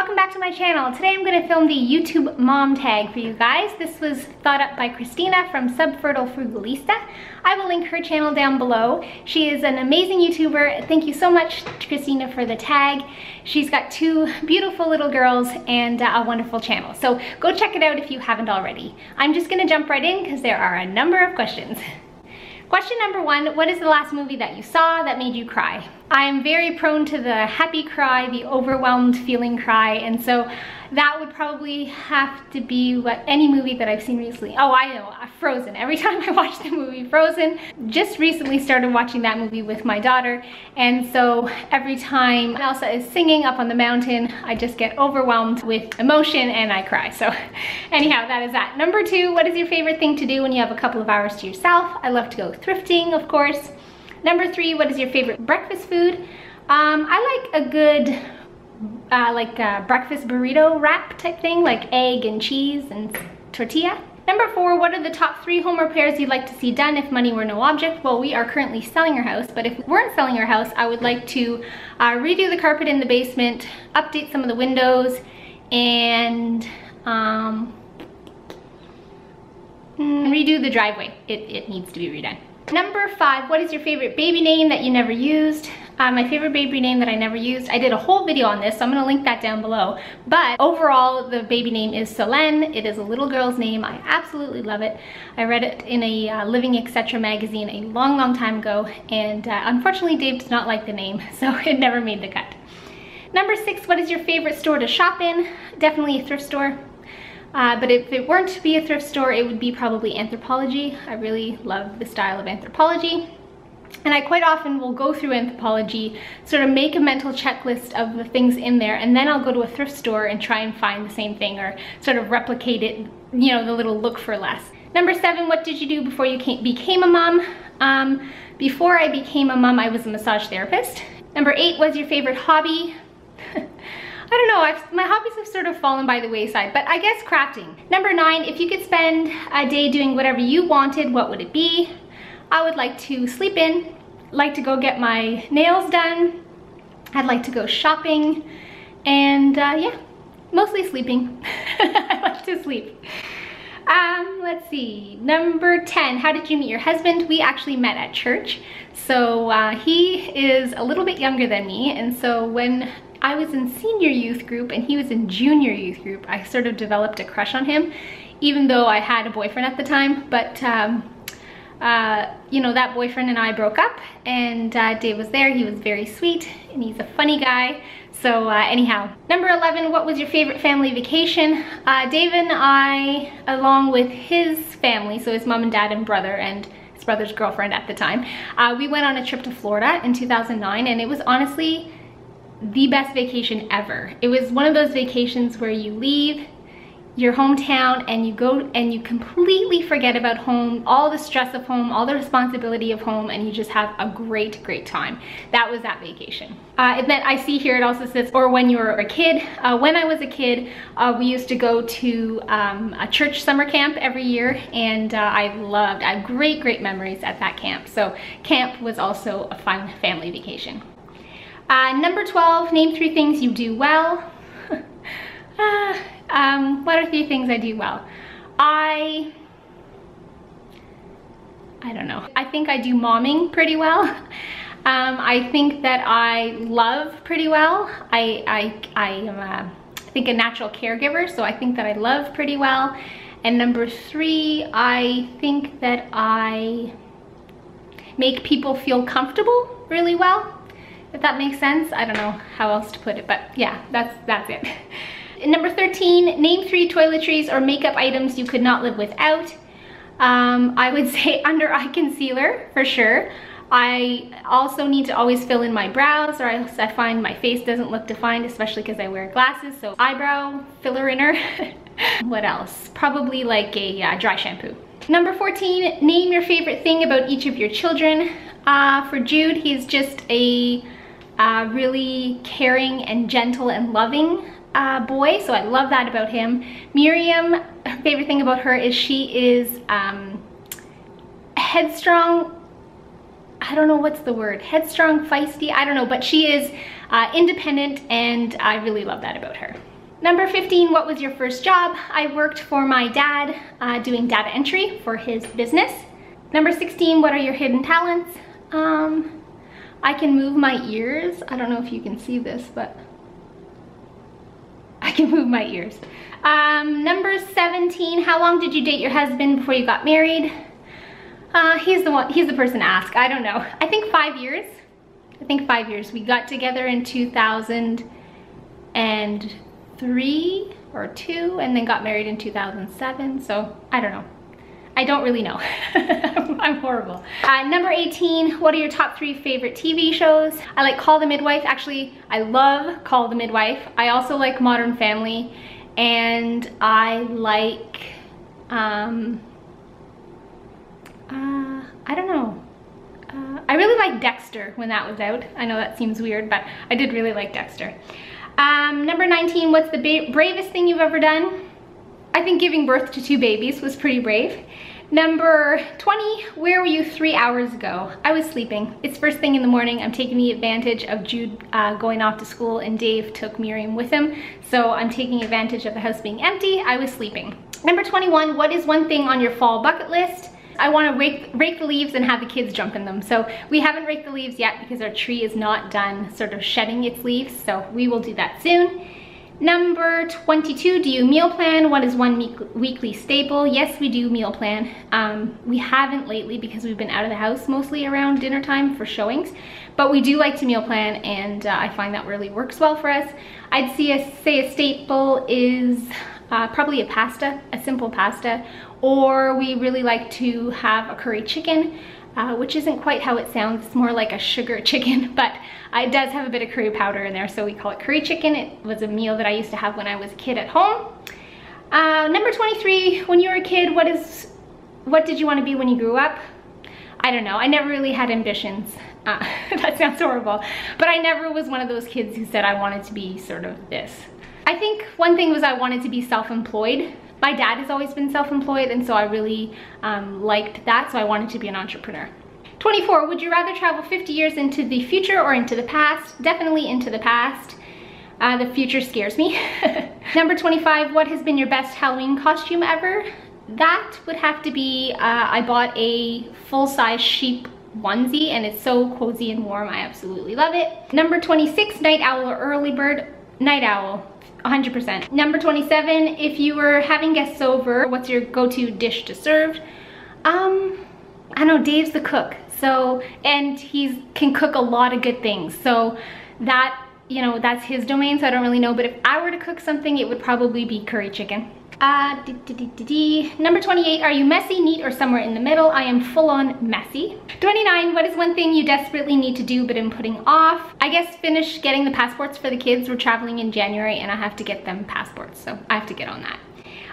welcome back to my channel. Today I'm going to film the YouTube mom tag for you guys. This was thought up by Christina from Subfertile Frugalista. I will link her channel down below. She is an amazing YouTuber. Thank you so much Christina for the tag. She's got two beautiful little girls and a wonderful channel. So go check it out if you haven't already. I'm just going to jump right in because there are a number of questions. Question number one, what is the last movie that you saw that made you cry? I am very prone to the happy cry, the overwhelmed feeling cry, and so that would probably have to be what any movie that I've seen recently. Oh, I know, uh, Frozen. Every time I watch the movie Frozen, just recently started watching that movie with my daughter, and so every time Elsa is singing up on the mountain, I just get overwhelmed with emotion and I cry. So anyhow, that is that. Number two, what is your favorite thing to do when you have a couple of hours to yourself? I love to go thrifting, of course. Number three, what is your favorite breakfast food? Um, I like a good uh, like a breakfast burrito wrap type thing, like egg and cheese and tortilla. Number four, what are the top three home repairs you'd like to see done if money were no object? Well, we are currently selling our house, but if we weren't selling our house, I would like to uh, redo the carpet in the basement, update some of the windows, and um, redo the driveway. It, it needs to be redone. Number five, what is your favorite baby name that you never used? Uh, my favorite baby name that I never used, I did a whole video on this, so I'm gonna link that down below. But overall, the baby name is Solène. It is a little girl's name. I absolutely love it. I read it in a uh, Living Etc. magazine a long, long time ago, and uh, unfortunately Dave does not like the name, so it never made the cut. Number six, what is your favorite store to shop in? Definitely a thrift store. Uh, but if it weren't to be a thrift store, it would be probably Anthropologie. I really love the style of Anthropologie. And I quite often will go through Anthropologie, sort of make a mental checklist of the things in there, and then I'll go to a thrift store and try and find the same thing or sort of replicate it, you know, the little look for less. Number seven, what did you do before you came, became a mom? Um, before I became a mom, I was a massage therapist. Number eight, was your favorite hobby? I don't know, I've, my hobbies have sort of fallen by the wayside, but I guess crafting. Number nine, if you could spend a day doing whatever you wanted, what would it be? I would like to sleep in, like to go get my nails done. I'd like to go shopping, and uh, yeah, mostly sleeping. I like to sleep. Um, let's see, number 10, how did you meet your husband? We actually met at church. So uh, he is a little bit younger than me, and so when I was in senior youth group and he was in junior youth group. I sort of developed a crush on him, even though I had a boyfriend at the time. But, um, uh, you know, that boyfriend and I broke up and uh, Dave was there. He was very sweet and he's a funny guy. So uh, anyhow, number 11, what was your favorite family vacation? Uh, Dave and I, along with his family, so his mom and dad and brother and his brother's girlfriend at the time, uh, we went on a trip to Florida in 2009 and it was honestly the best vacation ever. It was one of those vacations where you leave your hometown and you go and you completely forget about home, all the stress of home, all the responsibility of home, and you just have a great, great time. That was that vacation. Uh, and then I see here it also says, or when you were a kid. Uh, when I was a kid, uh, we used to go to um, a church summer camp every year, and uh, I loved, I have great, great memories at that camp. So camp was also a fun family vacation. Uh, number 12, name three things you do well. um, what are three things I do well? I, I don't know. I think I do momming pretty well. Um, I think that I love pretty well. I, I, I am, a, I think, a natural caregiver, so I think that I love pretty well. And number three, I think that I make people feel comfortable really well if that makes sense. I don't know how else to put it, but yeah, that's, that's it. Number 13, name three toiletries or makeup items you could not live without. Um, I would say under eye concealer for sure. I also need to always fill in my brows or else I find my face doesn't look defined, especially because I wear glasses. So eyebrow filler inner. what else? Probably like a uh, dry shampoo. Number 14, name your favorite thing about each of your children. Uh, for Jude, he's just a uh, really caring and gentle and loving uh, boy, so I love that about him. Miriam, favorite thing about her is she is um, headstrong I don't know what's the word, headstrong, feisty, I don't know, but she is uh, independent and I really love that about her. Number 15, what was your first job? I worked for my dad uh, doing data entry for his business. Number 16, what are your hidden talents? Um, I can move my ears. I don't know if you can see this, but Move my ears. Um, number 17, how long did you date your husband before you got married? Uh, he's the one, he's the person to ask. I don't know. I think five years. I think five years. We got together in 2003 or two and then got married in 2007. So I don't know. I don't really know. I'm horrible. Uh, number 18, what are your top three favorite TV shows? I like Call the Midwife. Actually, I love Call the Midwife. I also like Modern Family and I like, um, uh, I don't know. Uh, I really like Dexter when that was out. I know that seems weird, but I did really like Dexter. Um, number 19, what's the bravest thing you've ever done? I think giving birth to two babies was pretty brave. Number 20, where were you three hours ago? I was sleeping. It's first thing in the morning. I'm taking the advantage of Jude uh, going off to school and Dave took Miriam with him. So I'm taking advantage of the house being empty. I was sleeping. Number 21, what is one thing on your fall bucket list? I want to rake, rake the leaves and have the kids jump in them. So we haven't raked the leaves yet because our tree is not done sort of shedding its leaves. So we will do that soon. Number 22, do you meal plan? What is one weekly staple? Yes, we do meal plan. Um, we haven't lately because we've been out of the house mostly around dinner time for showings, but we do like to meal plan and uh, I find that really works well for us. I'd see a, say a staple is uh, probably a pasta, a simple pasta, or we really like to have a curry chicken uh, which isn't quite how it sounds. It's more like a sugar chicken, but it does have a bit of curry powder in there, so we call it curry chicken. It was a meal that I used to have when I was a kid at home. Uh, number 23, when you were a kid, what is, what did you want to be when you grew up? I don't know, I never really had ambitions. Uh, that sounds horrible, but I never was one of those kids who said I wanted to be sort of this. I think one thing was I wanted to be self-employed my dad has always been self-employed and so I really um, liked that, so I wanted to be an entrepreneur. 24, would you rather travel 50 years into the future or into the past? Definitely into the past. Uh, the future scares me. Number 25, what has been your best Halloween costume ever? That would have to be, uh, I bought a full-size sheep onesie and it's so cozy and warm. I absolutely love it. Number 26, night owl or early bird? Night owl. 100%. Number 27, if you were having guests over, what's your go-to dish to serve? Um, I know Dave's the cook, so, and he can cook a lot of good things. So that, you know, that's his domain, so I don't really know. But if I were to cook something, it would probably be curry chicken. Uh, Number 28, are you messy, neat, or somewhere in the middle? I am full on messy. 29, what is one thing you desperately need to do but am putting off? I guess finish getting the passports for the kids. We're traveling in January and I have to get them passports, so I have to get on that.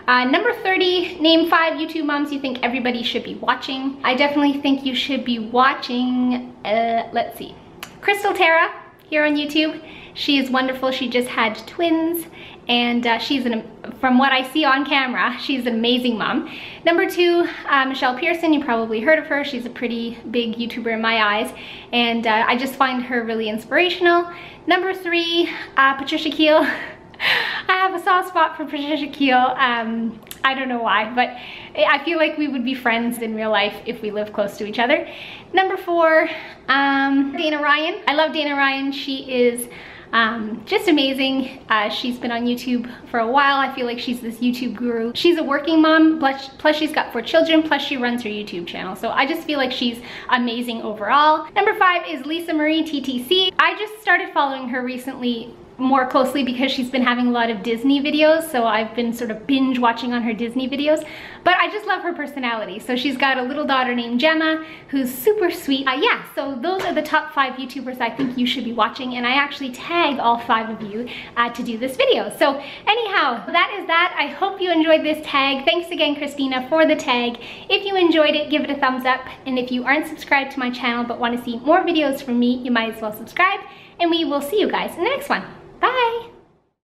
Uh, number 30, name five YouTube moms you think everybody should be watching. I definitely think you should be watching, uh, let's see, Crystal Tara here on YouTube. She is wonderful. She just had twins and uh, she's an, from what I see on camera, she's an amazing mom. Number two, uh, Michelle Pearson, you probably heard of her. She's a pretty big YouTuber in my eyes, and uh, I just find her really inspirational. Number three, uh, Patricia Keele. I have a soft spot for Patricia Keele. Um, I don't know why, but I feel like we would be friends in real life if we live close to each other. Number four, um, Dana Ryan. I love Dana Ryan. She is um, just amazing. Uh, she's been on YouTube for a while. I feel like she's this YouTube guru. She's a working mom, plus, plus she's got four children, plus she runs her YouTube channel. So I just feel like she's amazing overall. Number five is Lisa Marie TTC. I just started following her recently more closely because she's been having a lot of Disney videos, so I've been sort of binge watching on her Disney videos. But I just love her personality. So she's got a little daughter named Gemma, who's super sweet. Uh, yeah, so those are the top five YouTubers I think you should be watching, and I actually tag all five of you uh, to do this video. So anyhow, that is that. I hope you enjoyed this tag. Thanks again, Christina, for the tag. If you enjoyed it, give it a thumbs up, and if you aren't subscribed to my channel but want to see more videos from me, you might as well subscribe, and we will see you guys in the next one. Bye!